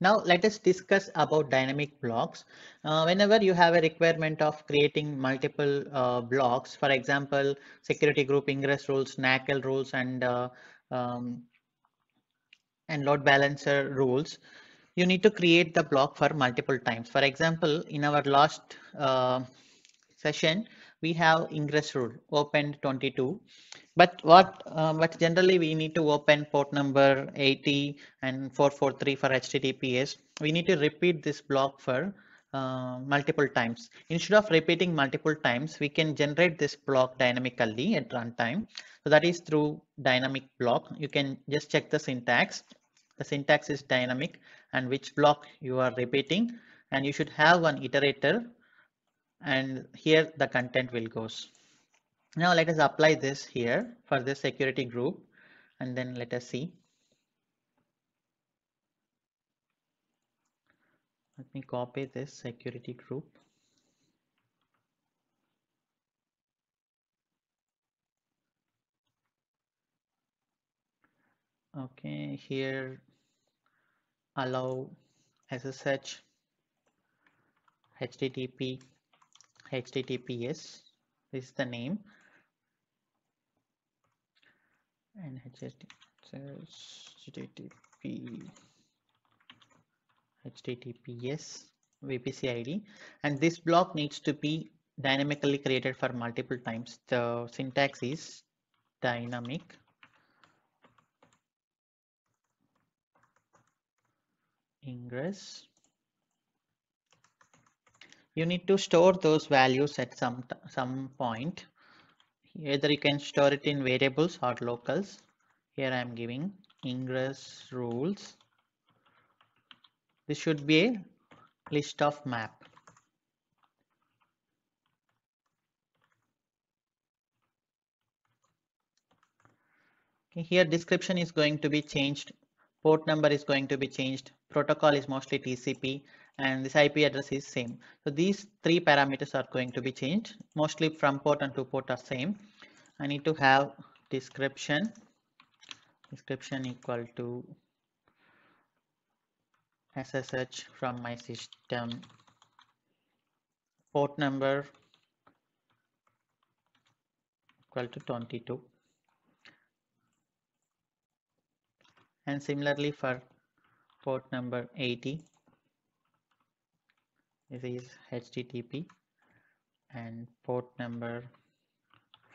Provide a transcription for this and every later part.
Now let us discuss about dynamic blocks. Uh, whenever you have a requirement of creating multiple uh, blocks, for example, security group ingress rules, NACL rules, and uh, um, and load balancer rules, you need to create the block for multiple times. For example, in our last uh, session, we have ingress rule open 22 but what uh, but generally we need to open port number 80 and 443 for https we need to repeat this block for uh, multiple times. Instead of repeating multiple times we can generate this block dynamically at runtime. So that is through dynamic block. You can just check the syntax. The syntax is dynamic and which block you are repeating. And you should have one iterator. And here the content will goes. Now let us apply this here for the security group and then let us see. Let me copy this security group. Okay, here allow SSH HTTP https this is the name and http https vpc id and this block needs to be dynamically created for multiple times. The syntax is dynamic. Ingress. You need to store those values at some some point either you can store it in variables or locals. Here I am giving ingress rules. This should be a list of map. Okay, here description is going to be changed. Port number is going to be changed. Protocol is mostly TCP and this IP address is same. So these three parameters are going to be changed. Mostly from port and to port are same. I need to have description. Description equal to SSH from my system. Port number equal to 22 and similarly for port number 80 this is http and port number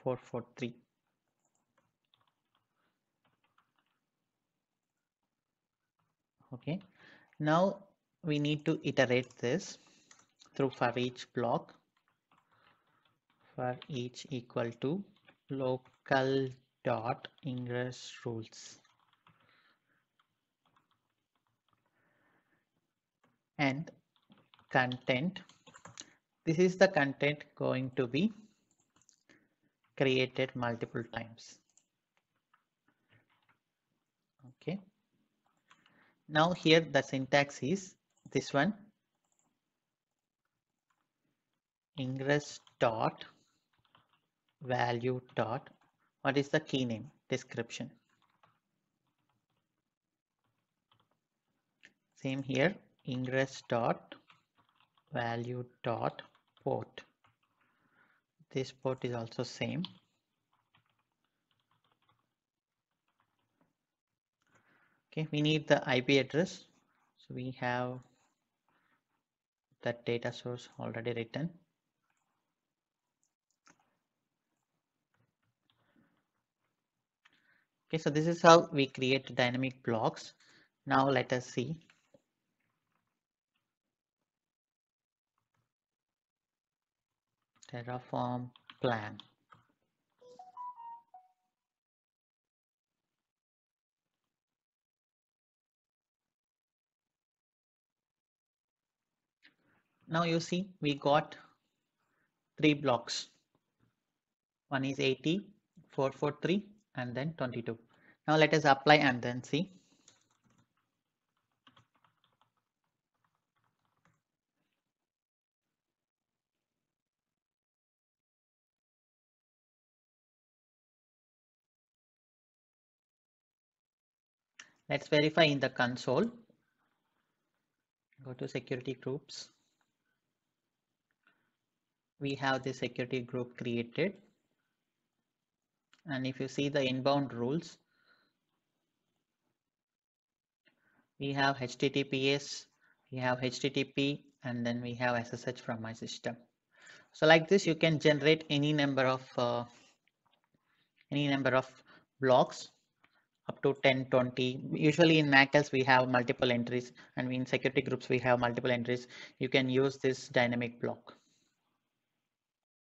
443 okay. Now we need to iterate this through for each block. For each equal to local dot ingress rules. And content. This is the content going to be created multiple times. Okay. Now here the syntax is this one. Ingress dot value dot. What is the key name? Description. Same here. Ingress dot value dot port. This port is also same. Okay we need the IP address. So we have that data source already written. Okay so this is how we create dynamic blocks. Now let us see Terraform plan. Now you see we got three blocks. One is 80, 443 and then 22. Now let us apply and then see. Let's verify in the console. go to security groups. We have the security group created. And if you see the inbound rules we have https we have http and then we have ssh from my system. So like this you can generate any number of uh, any number of blocks up to 10 20 usually in nacls we have multiple entries and in security groups we have multiple entries. You can use this dynamic block